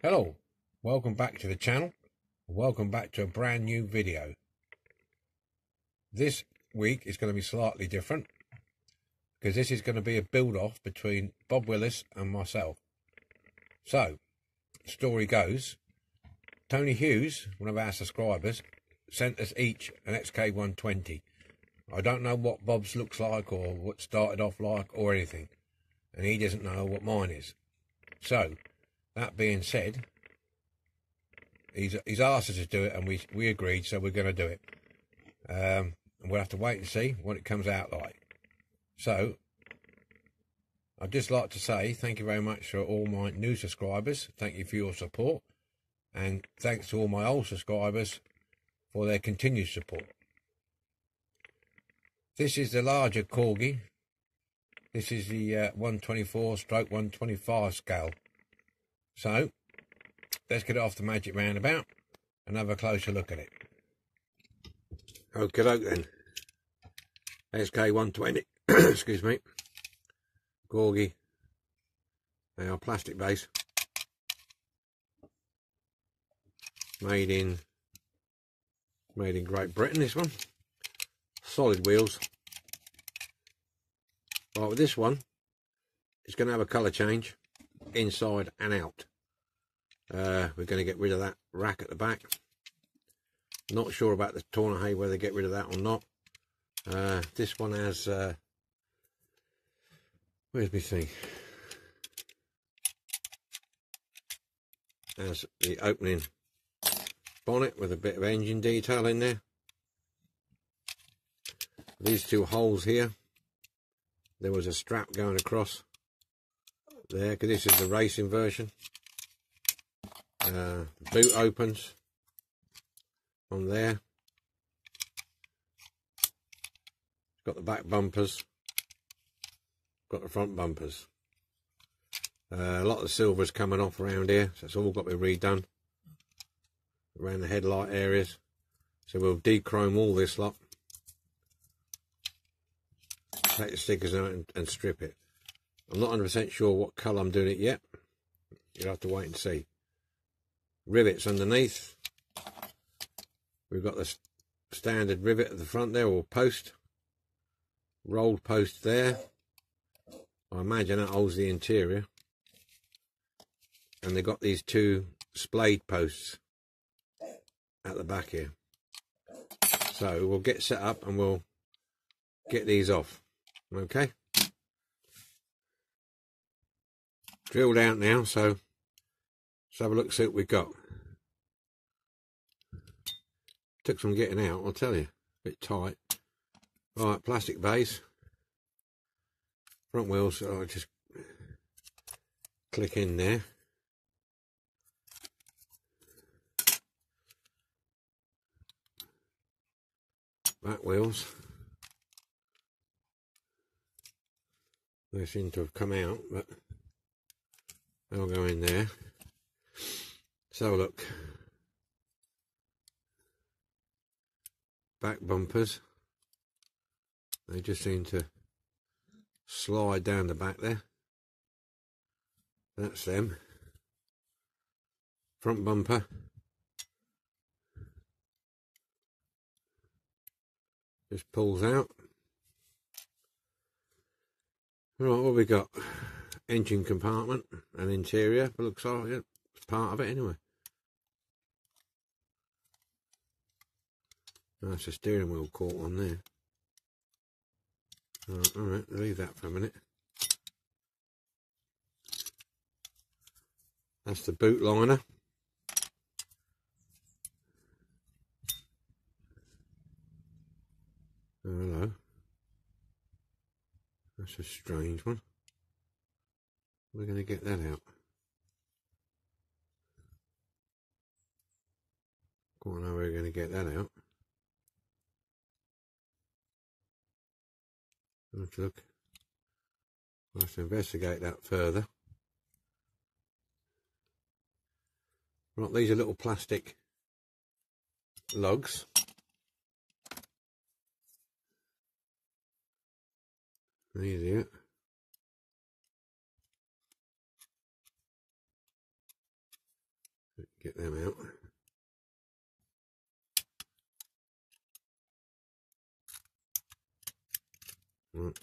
Hello, welcome back to the channel. Welcome back to a brand new video. This week is going to be slightly different because this is going to be a build off between Bob Willis and myself. So, story goes, Tony Hughes, one of our subscribers, sent us each an XK120. I don't know what Bob's looks like or what started off like or anything. And he doesn't know what mine is. So, that being said, he's he's asked us to do it, and we we agreed, so we're going to do it. Um, and we'll have to wait and see what it comes out like. So, I'd just like to say thank you very much for all my new subscribers. Thank you for your support, and thanks to all my old subscribers for their continued support. This is the larger corgi. This is the uh, 124 stroke 125 scale. So, let's get off the magic roundabout and have a closer look at it. Okay, then. XK120, excuse me. Corgi. They are plastic base. Made in made in Great Britain this one. Solid wheels. Right with this one, it's going to have a colour change inside and out. Uh, we're going to get rid of that rack at the back. Not sure about the Tournahay, whether they get rid of that or not. Uh, this one has, uh, where's my thing? Has the opening bonnet with a bit of engine detail in there. These two holes here, there was a strap going across there because this is the racing version. Uh, boot opens on there. Got the back bumpers. Got the front bumpers. Uh, a lot of the silver's coming off around here, so it's all got to be redone around the headlight areas. So we'll dechrome all this lot. Take the stickers out and, and strip it. I'm not 100% sure what colour I'm doing it yet. You'll have to wait and see. Rivets underneath. We've got the standard rivet at the front there, or post. Rolled post there. I imagine that holds the interior. And they've got these two splayed posts at the back here. So we'll get set up and we'll get these off. Okay. drilled out now, so let's have a look, see what we've got. Took some getting out, I'll tell you. A bit tight. Right, plastic base. Front wheels, I'll just click in there. Back wheels. They seem to have come out, but They'll go in there. So look. Back bumpers. They just seem to slide down the back there. That's them. Front bumper. Just pulls out. Right, what we got? engine compartment and interior. Looks like it's part of it anyway. That's a steering wheel caught on there. Right, all right, leave that for a minute. That's the boot liner. Oh, hello. That's a strange one. We're going to get that out. Go on, how we're going to get that out. Let's look. We'll have to investigate that further. Right, these are little plastic lugs. Are it. Get them out. Right.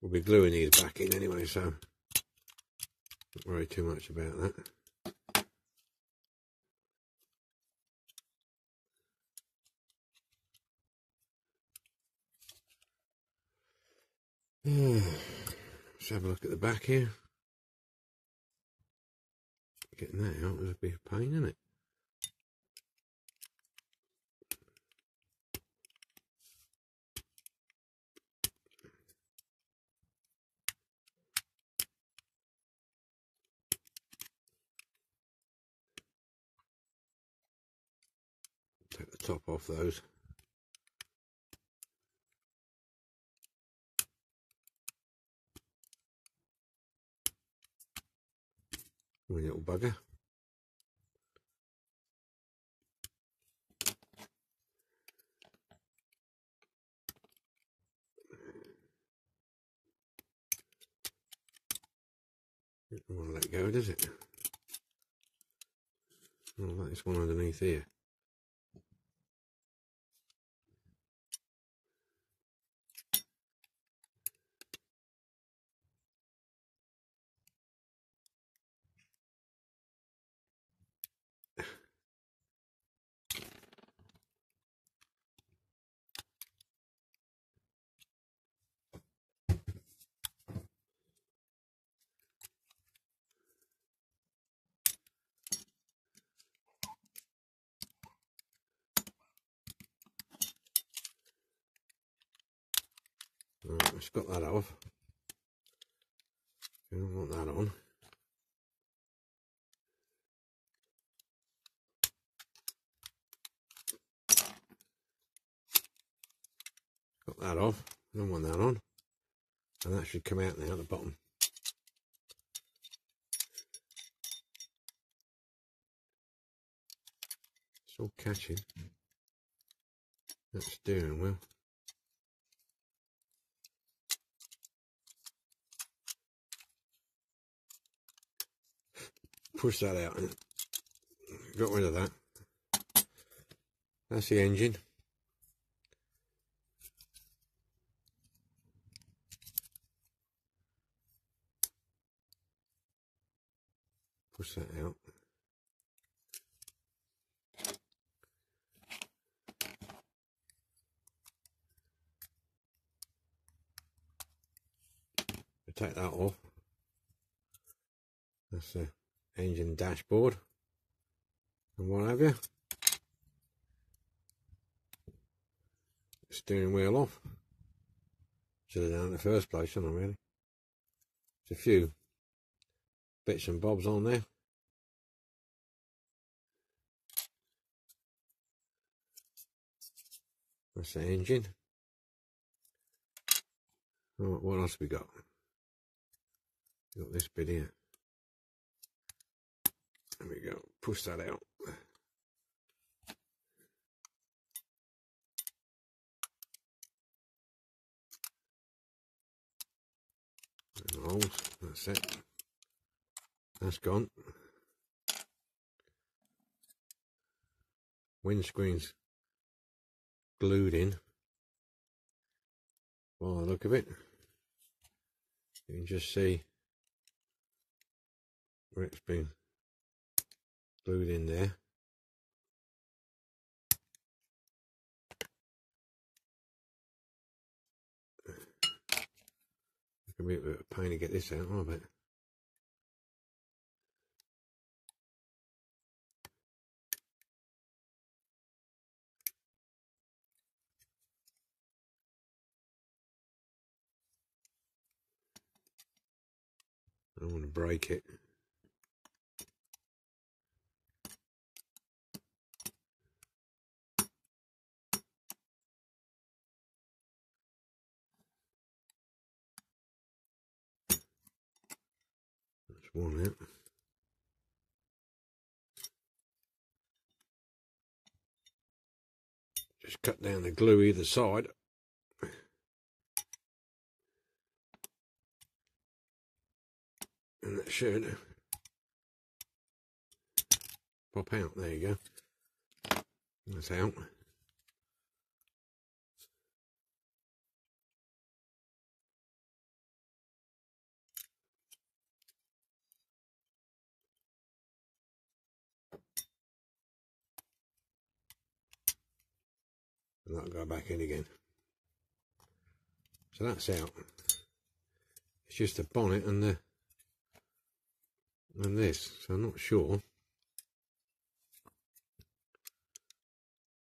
We'll be gluing these back in anyway, so don't worry too much about that. Let's have a look at the back here. Getting that out was a big pain, isn't it? Top off those. little bugger. Don't want to let go, does it? Oh, that is one underneath here. Right, let's got that off. I don't want that on. Got that off. Don't want that on. And that should come out now at the bottom. It's all catching. That's doing wheel. Push that out and got rid of that. That's the engine. Push that out. take that off. That's the engine dashboard and what have you. Steering wheel off. Should have done it in the first place, shouldn't I really? There's a few bits and bobs on there. That's the engine. Oh, what else we got? We got this bit here. There we go. Push that out. Holes. That's it. That's gone. Windscreen's glued in. By the look of it, you can just see where it's been glued in there. It's gonna be a bit of a pain to get this out, I bet. I don't want to break it. One out. Just cut down the glue either side. And that should pop out. There you go. That's out. And that'll go back in again. So that's out. It's just the bonnet and the and this. So I'm not sure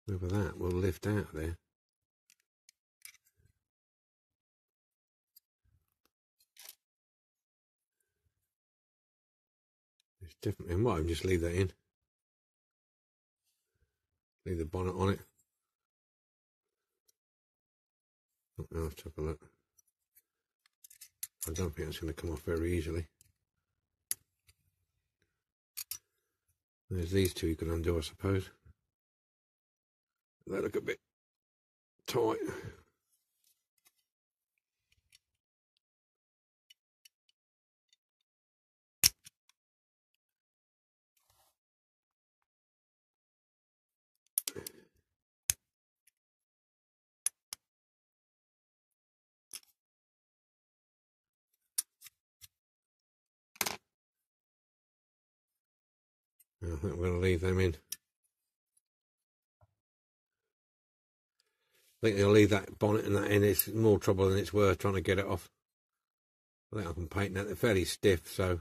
whether that will lift out there. It's definitely, I might just leave that in. Leave the bonnet on it. Have a look. I don't think it's going to come off very easily. There's these two you can undo, I suppose. They look a bit tight. I think we're going to leave them in. I think they'll leave that bonnet and that in. It's more trouble than it's worth trying to get it off. I think I can paint that. They're fairly stiff, so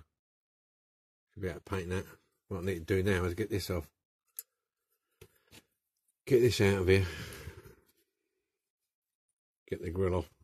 should be able to paint that. What I need to do now is get this off. Get this out of here. Get the grill off.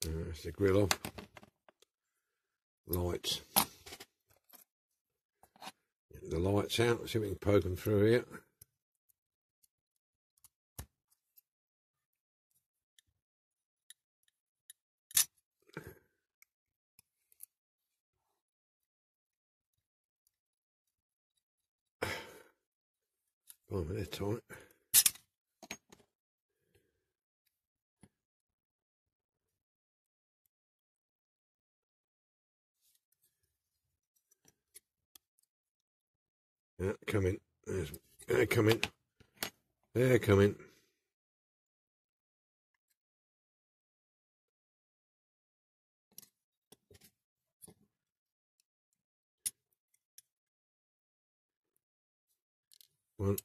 There's the grill off. Lights. Get the lights out, see if we can poke them through here. Oh, they're tight. Yeah, come in. There's, eh, they're coming. They're eh, coming. One.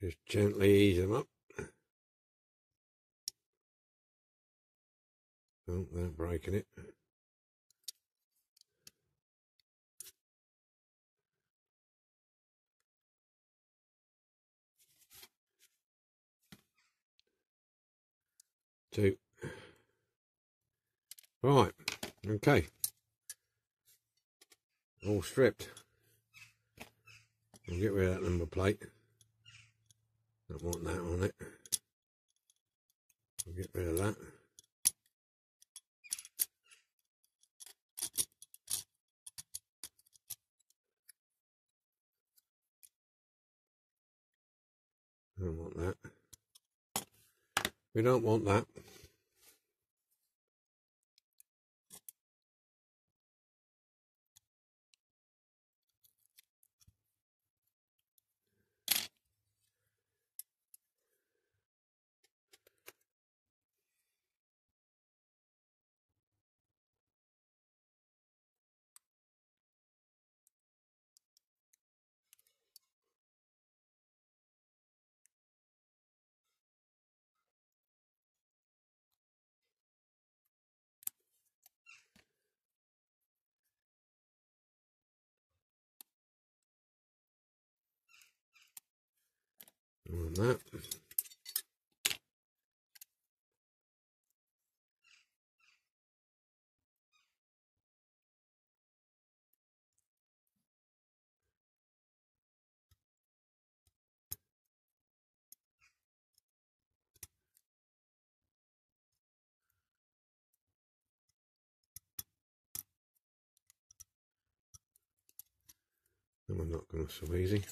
Just gently ease them up. Oh, they're breaking it. Two. Right, okay. All stripped. I'll get rid of that number plate. Don't want that on it. I'll get rid of that. We don't want that. We don't want that. that. And we're not going so easy.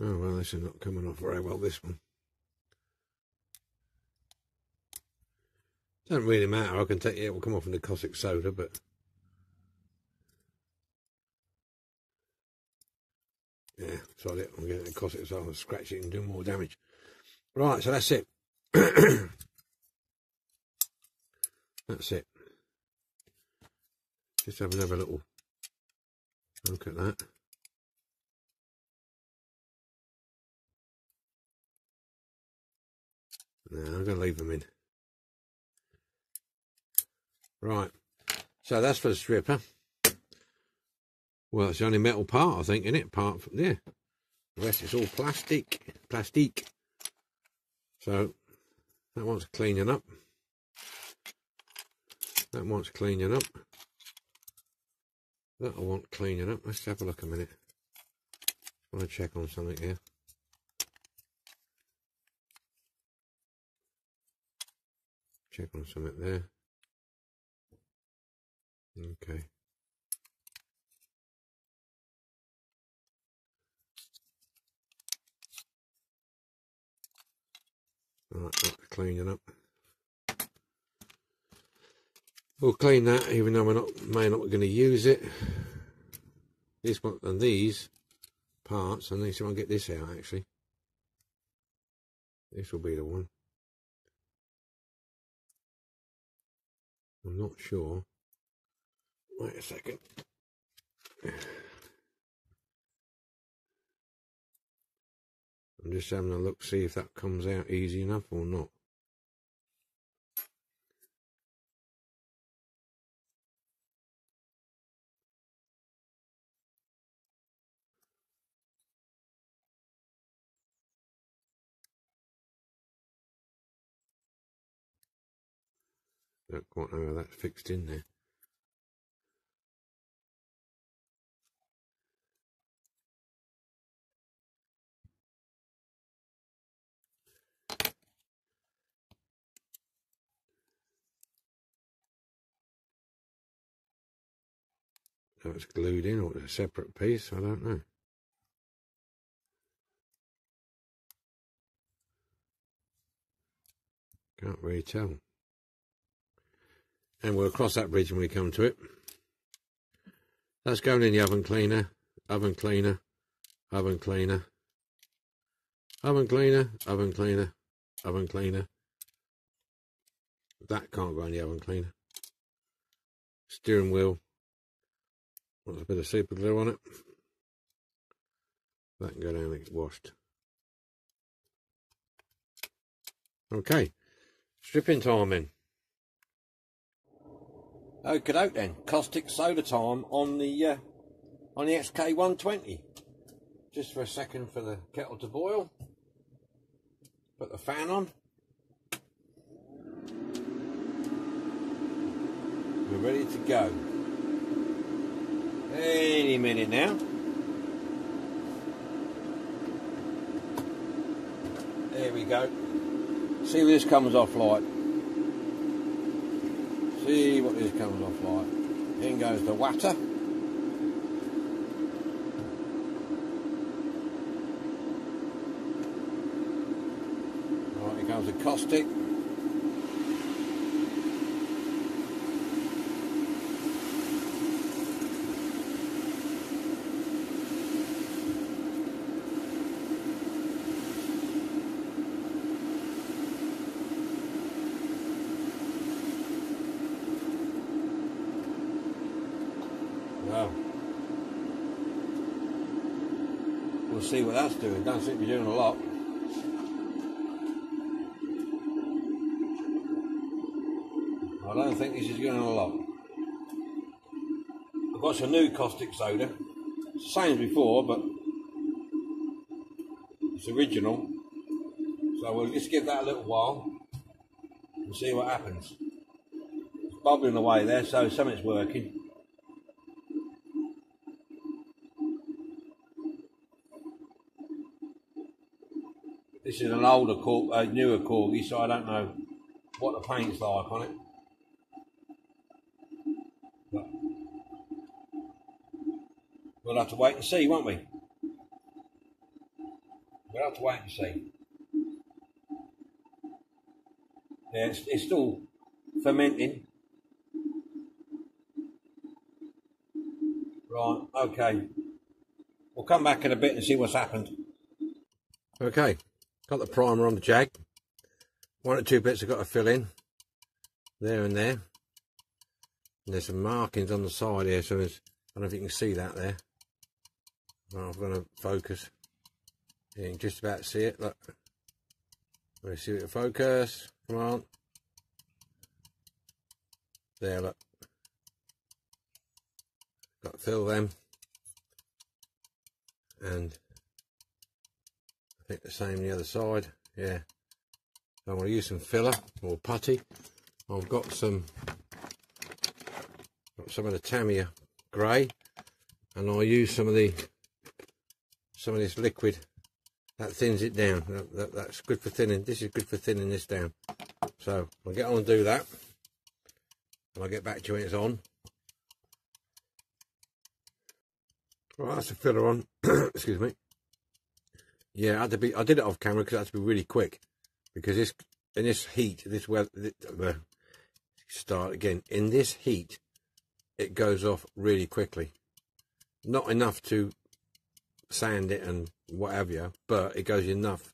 Oh well, this is not coming off very well, this one. Doesn't really matter, I can take it, it will come off in the caustic soda, but... Yeah, sorry, it, I'm getting the soda and scratch it and do more damage. Right, so that's it. that's it. Just have another little look at that. No, I'm going to leave them in. Right. So that's for the stripper. Well, it's the only metal part, I think, in it. Part from there. The rest is all plastic. Plastic. So that wants cleaning up. That wants cleaning up. That I want cleaning up. Let's have a look a minute. I want to check on something here. Check on something there. Okay. Right, that's cleaning up. We'll clean that even though we're not may not going to use it. This one and these parts, I can get this out actually. This will be the one. I'm not sure. Wait a second. I'm just having a look, see if that comes out easy enough or not. Don't quite know how that's fixed in there. So it's glued in or a separate piece, I don't know. Can't really tell and we'll cross that bridge when we come to it. That's going in the oven cleaner, oven cleaner, oven cleaner, oven cleaner, oven cleaner, oven cleaner. That can't go in the oven cleaner. Steering wheel. Wants a bit of super glue on it. That can go down and get washed. Okay, stripping time in. Okay, out then. Caustic soda time on the uh, on the XK120. Just for a second for the kettle to boil. Put the fan on. We're ready to go. Any minute now. There we go. See what this comes off like. See what this comes off like. In goes the water. Right, here comes the caustic. We'll see what that's doing. Don't seem to be doing a lot. I don't think this is doing a lot. I've got some new caustic soda, It's the same as before, but it's original. So we'll just give that a little while and see what happens. It's bubbling away there, so something's working. This is an older cork, a newer corgi, so I don't know what the paint's like on it. But we'll have to wait and see, won't we? We'll have to wait and see. Yeah, it's, it's still fermenting. Right, okay. We'll come back in a bit and see what's happened. Okay, got the primer on the jag. One or two bits I've got to fill in. There and there. And there's some markings on the side here, so I don't know if you can see that there. Well, I'm going to focus. You can just about see it, look. Let me see it focus. Come on. There, look. Got to fill them. And The same the other side. Yeah. I'm going to use some filler or putty. I've got some got some of the Tamiya grey and I'll use some of the some of this liquid that thins it down that, that, that's good for thinning this is good for thinning this down so I'll get on and do that and I'll get back to you when it's on right that's the filler on excuse me yeah I had to be I did it off camera because I had to be really quick because this in this heat this weather uh, start again in this heat it goes off really quickly not enough to sand it and whatever, but it goes enough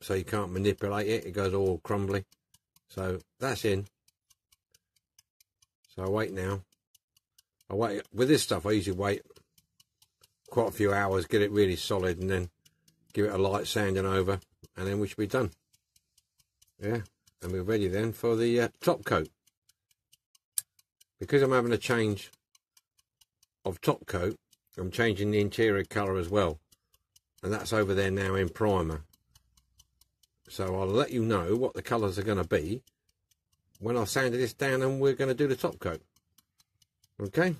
so you can't manipulate it. It goes all crumbly. So that's in. So I wait now. I wait with this stuff. I usually wait quite a few hours, get it really solid, and then give it a light sanding over, and then we should be done. Yeah, and we're ready then for the uh, top coat. Because I'm having a change of top coat, I'm changing the interior colour as well. And that's over there now in primer. So I'll let you know what the colours are going to be when I've sanded this down and we're going to do the top coat. Okay?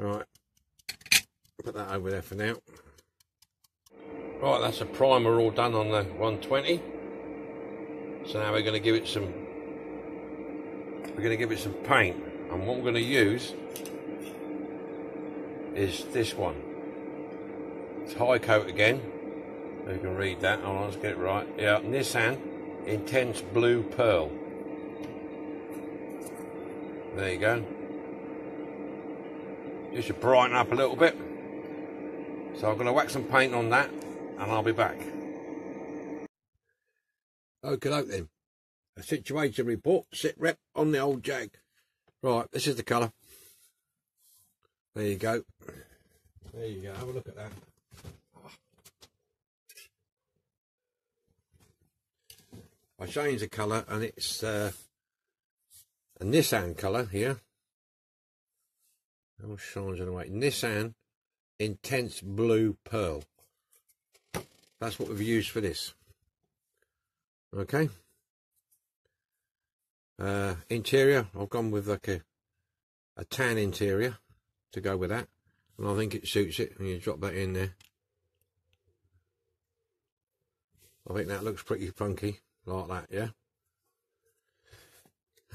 Alright. Put that over there for now. Right, that's a primer all done on the 120. So now we're going to give it some we're going to give it some paint and what we're going to use is this one. It's Hycote again. You can read that. Hold let's get it right. Yeah, Nissan Intense Blue Pearl. There you go. Just to brighten up a little bit. So I'm going to whack some paint on that and I'll be back. Okay, then. A situation report, sit rep on the old Jag. Right, this is the colour. There you go. There you go. Have a look at that. I changed the colour and it's uh, a Nissan colour here. How shines away? Nissan Intense Blue Pearl. That's what we've used for this. Okay. Uh, interior, I've gone with like a, a tan interior to go with that. And I think it suits it. And you drop that in there. I think that looks pretty funky, like that, yeah.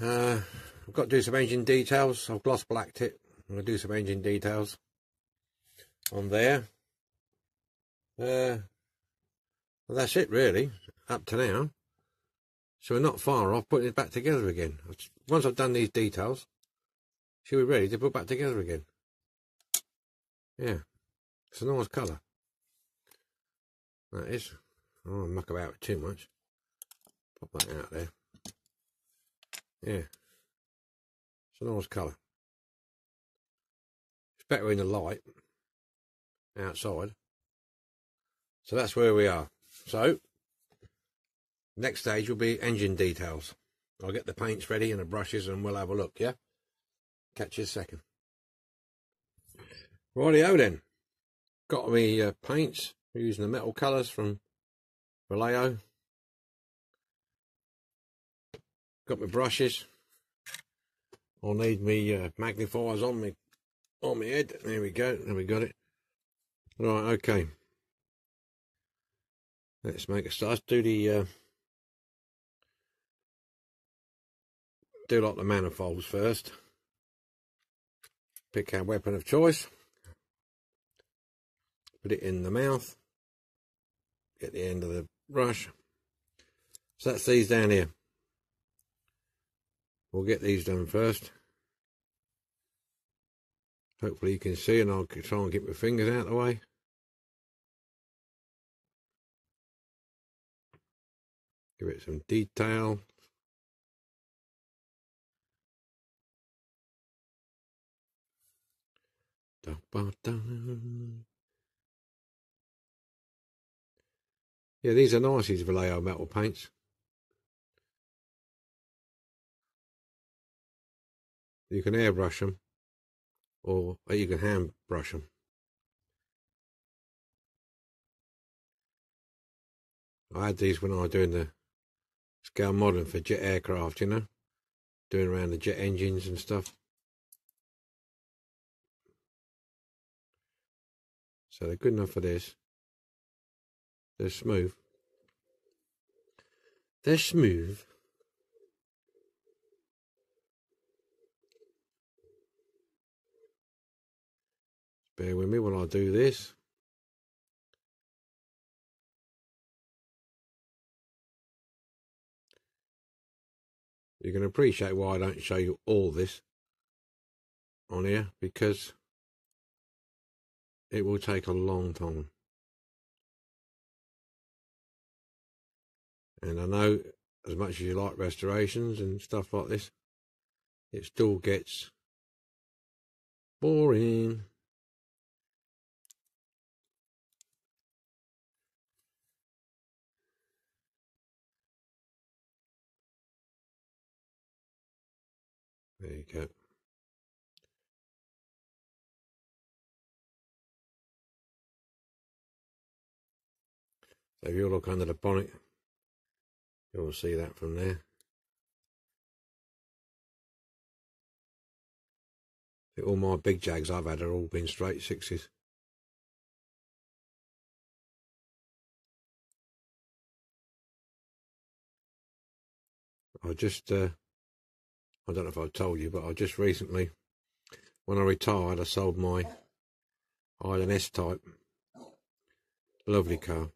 Uh, I've got to do some engine details. I've gloss blacked it. I'm going to do some engine details on there. Uh, well, that's it really, up to now. So we're not far off putting it back together again. Once I've done these details, she'll be ready to put back together again. Yeah, it's a nice colour. That is. I don't want to muck about it too much. Pop that out there. Yeah, it's a nice colour. It's better in the light outside. So that's where we are. So, next stage will be engine details. I'll get the paints ready and the brushes and we'll have a look, yeah? Catch you a second. Rightio then. Got me uh, paints using the metal colours from Vallejo. Got my brushes. I'll need me uh, magnifiers on me on my head. There we go. There we got it. Right, okay. Let's make a start. Let's do the uh, do like the manifolds first. Pick our weapon of choice. Put it in the mouth. Get the end of the brush. So that's these down here. We'll get these done first. Hopefully you can see and I'll try and get my fingers out of the way. Give it some detail. Yeah, these are nice, these Vallejo metal paints. You can airbrush them or uh, you can hand brush them. I had these when I was doing the scale modelling for jet aircraft, you know, doing around the jet engines and stuff. So they're good enough for this. They're smooth. They're smooth. Bear with me while I do this. You can appreciate why I don't show you all this on here because it will take a long time. And I know as much as you like restorations and stuff like this, it still gets boring. There you go. So if you look under the bonnet, you'll see that from there. All my big jags I've had are all been straight sixes. I just uh, I don't know if I've told you, but I just recently, when I retired, I sold my Island S type. Lovely car.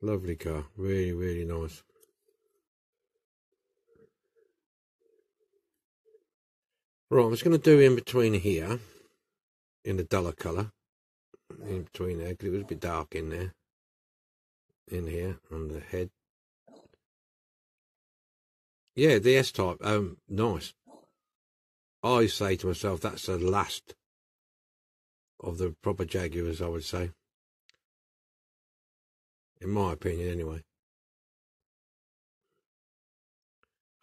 Lovely car. Really, really nice. Right, I'm just going to do in between here, in the duller colour, in between there, because it was a bit dark in there, in here, on the head. Yeah, the S type. Um, nice. I say to myself, that's the last of the proper Jaguars, I would say. In my opinion, anyway.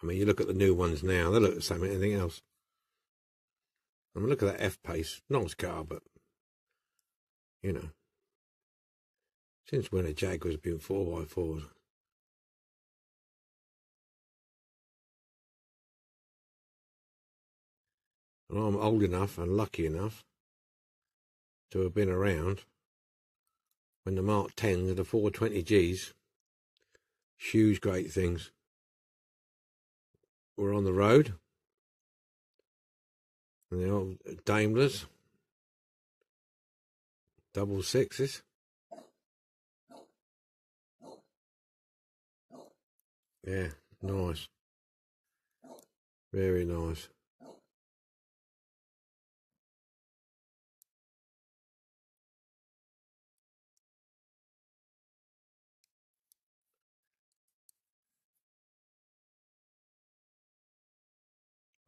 I mean, you look at the new ones now, they look the same as anything else. I mean, look at that F pace. Nice car, but, you know. Since when a Jaguar's been 4x4s? And I'm old enough and lucky enough to have been around when the Mark 10s and the 420Gs, huge great things, were on the road. And the old Daimlers, double sixes. Yeah, nice. Very nice.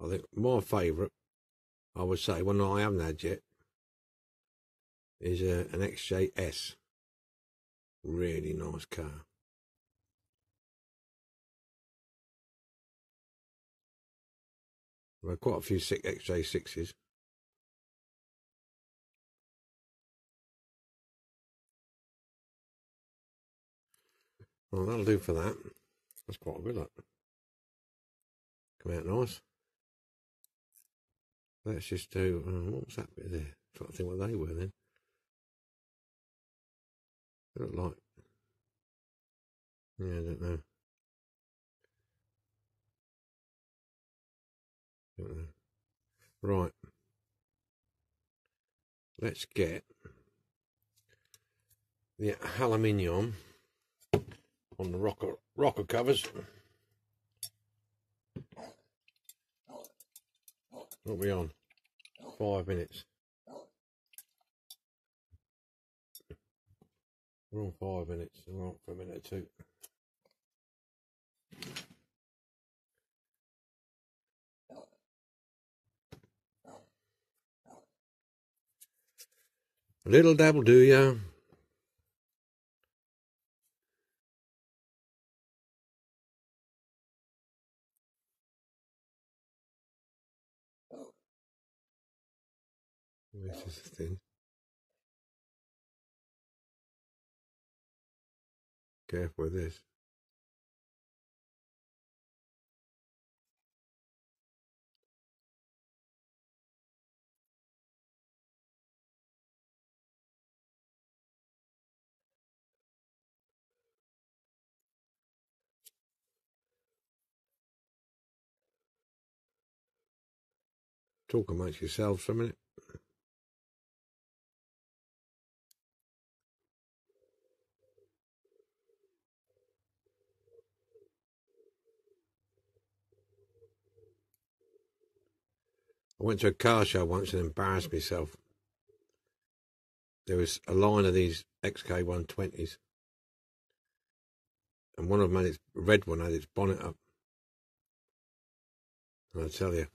I think my favourite, I would say, one that I haven't had yet, is uh, an XJS. Really nice car. Well, quite a few sick XJ6s. Well, that'll do for that. That's quite a good, lot. Come out nice. Let's just do, uh, what was that bit there? Trying to think what they were then. They look like, yeah, I don't know. Don't know. Right. Let's get the aluminium on the rocker rocker covers. What are we on? Five minutes. We're on five minutes. We're on for a minute or two. Little dabble do ya? This is the thing. Careful with this. Talk amongst yourselves for a minute. I went to a car show once and embarrassed myself. There was a line of these XK 120s, and one of them had its red one had its bonnet up. And I tell you,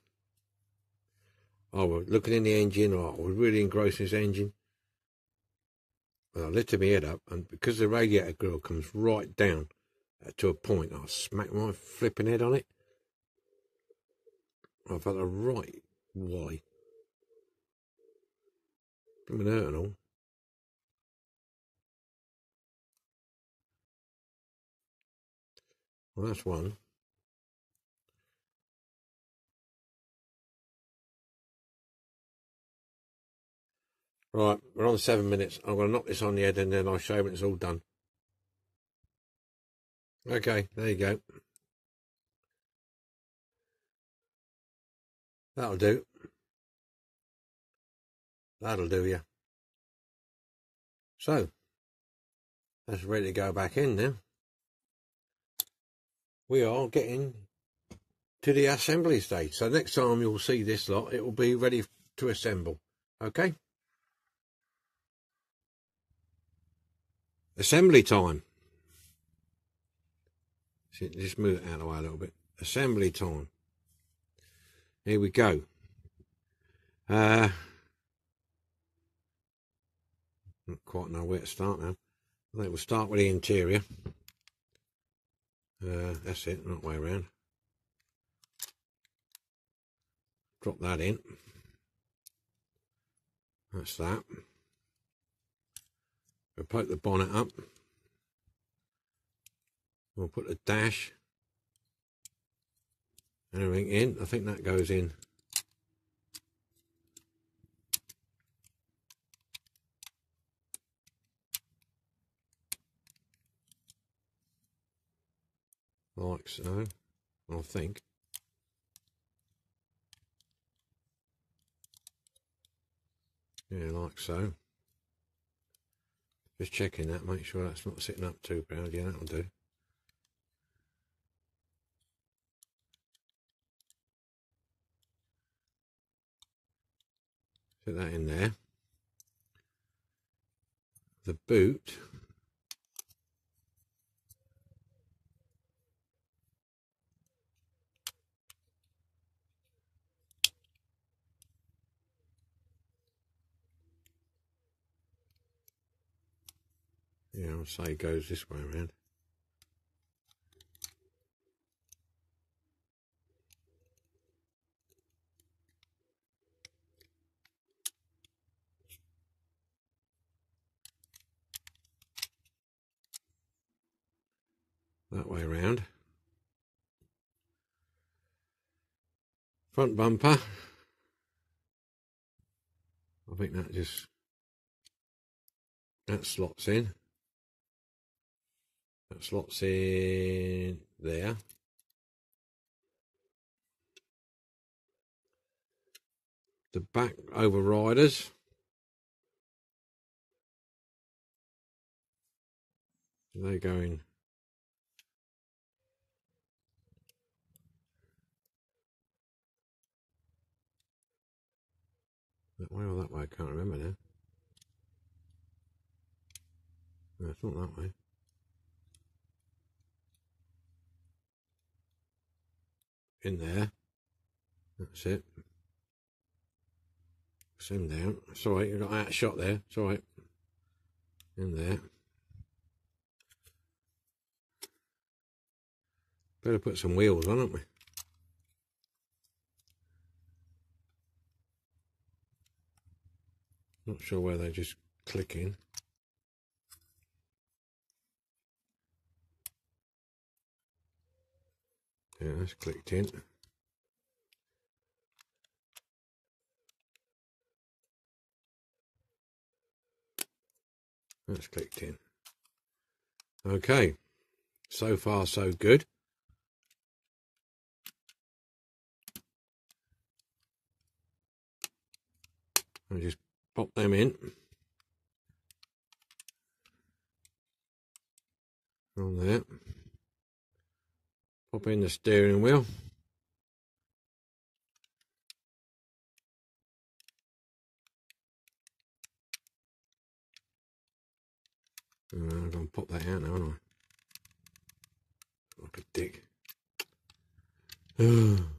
I was looking in the engine, I was really engrossed in this engine. And I lifted my head up, and because the radiator grill comes right down to a point, I smacked my flipping head on it. I felt a right why? Blooming hurt and all. Well, that's one. Right, we're on seven minutes. I'm going to knock this on the head and then I'll show when it's all done. Okay, there you go. That'll do. That'll do you. So, that's ready to go back in now. We are getting to the assembly stage. So next time you'll see this lot, it will be ready to assemble. Okay? Assembly time. Just move it out of the way a little bit. Assembly time. Here we go. Uh, not quite know where to start now. I think we'll start with the interior. Uh, that's it, not way around. Drop that in. That's that. We'll poke the bonnet up. We'll put the dash and in. I think that goes in. Like so, I think. Yeah, like so. Just checking that, make sure that's not sitting up too proud. Yeah, that'll do. Put that in there. The boot. Yeah, I'll say it goes this way around. That way around. Front bumper. I think that just that slots in. That slots in there. The back overriders. They going that way or that way? I can't remember now. No, it's not that way. In there. That's it. Send down. Sorry, you got that shot there. Sorry. In there. Better put some wheels on, haven't we? Not sure where they just click in. Yeah, that's clicked in. That's clicked in. Okay, so far so good. I'll just pop them in. On there. Pop in the steering wheel. Uh, I'm going to pop that out now, aren't I? Like a dick.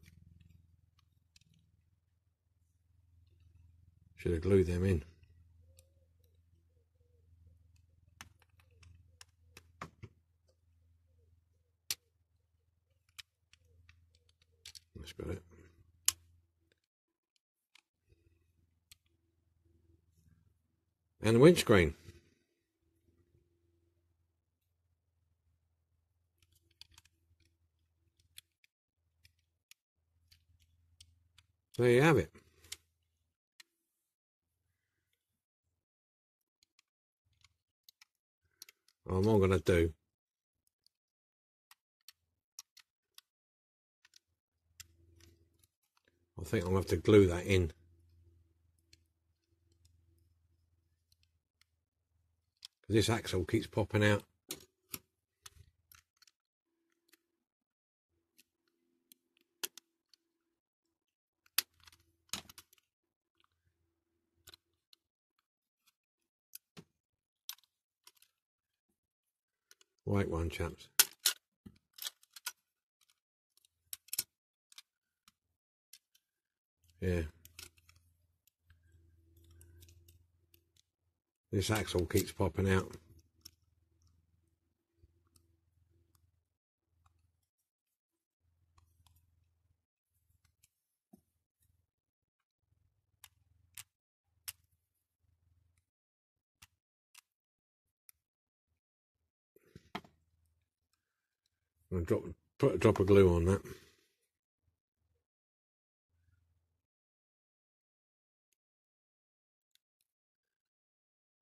Have glued them in. That's got it. And the windscreen. There you have it. I'm all going to do I think to have to glue that in. This axle keeps popping out. White one, chaps. Yeah. This axle keeps popping out. Drop put a drop of glue on that.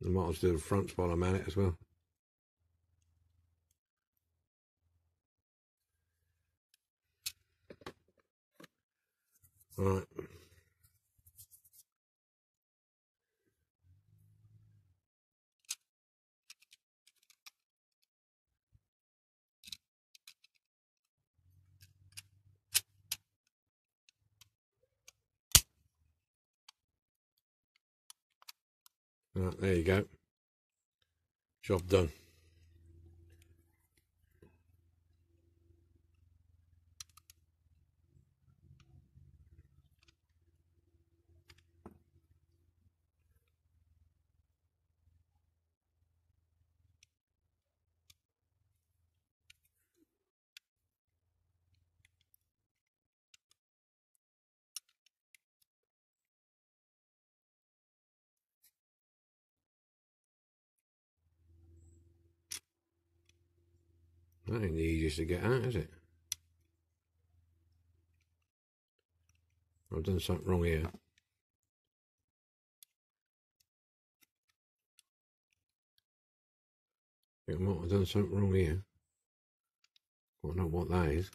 I might as well do the front while I'm at it as well. All right. Right, there you go. Job done. That ain't the easiest to get out, is it? I've done something wrong here. I think I might have done something wrong here. I don't know what that is.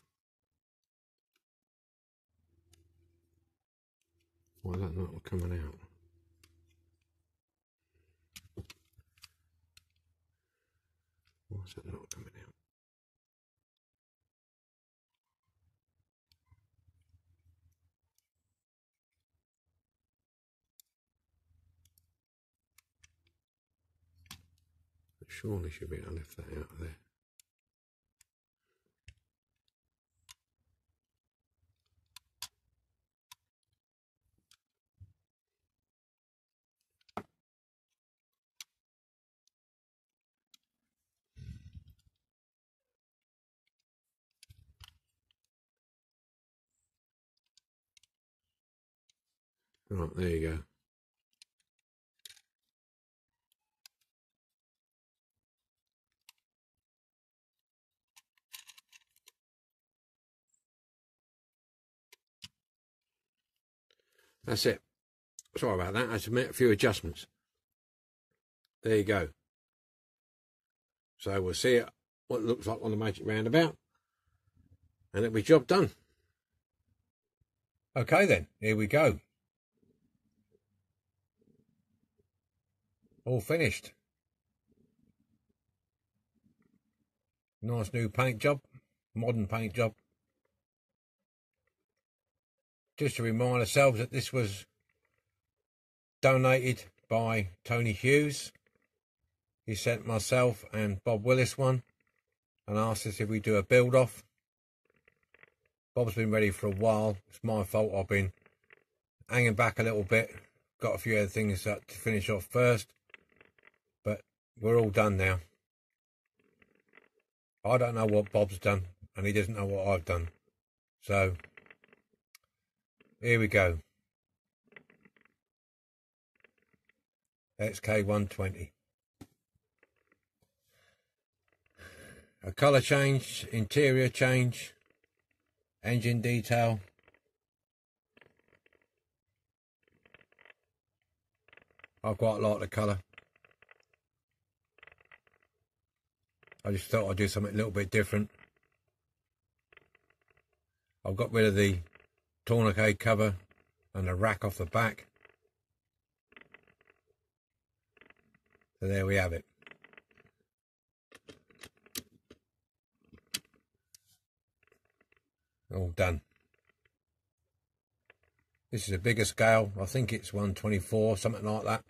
Why is that not coming out? Why is that not coming out? Surely should be able to lift that out of there. Right, there you go. That's it. Sorry about that. I had to make a few adjustments. There you go. So we'll see what it looks like on the magic roundabout. And it'll be job done. Okay then, here we go. All finished. Nice new paint job. Modern paint job just to remind ourselves that this was donated by Tony Hughes. He sent myself and Bob Willis one and asked us if we do a build off. Bob's been ready for a while. It's my fault. I've been hanging back a little bit. Got a few other things to finish off first. But we're all done now. I don't know what Bob's done, and he doesn't know what I've done. So here we go. XK120. A colour change, interior change, engine detail. I quite like the colour. I just thought I'd do something a little bit different. I've got rid of the tourniquet cover and a rack off the back. So there we have it. All done. This is a bigger scale. I think it's 124, something like that.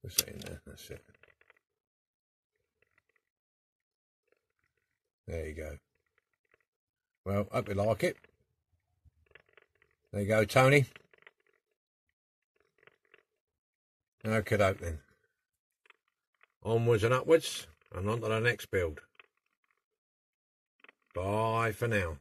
What's that in there? That's it. There you go. Well, hope you like it. There you go, Tony. Okay, then. Onwards and upwards, and on to the next build. Bye for now.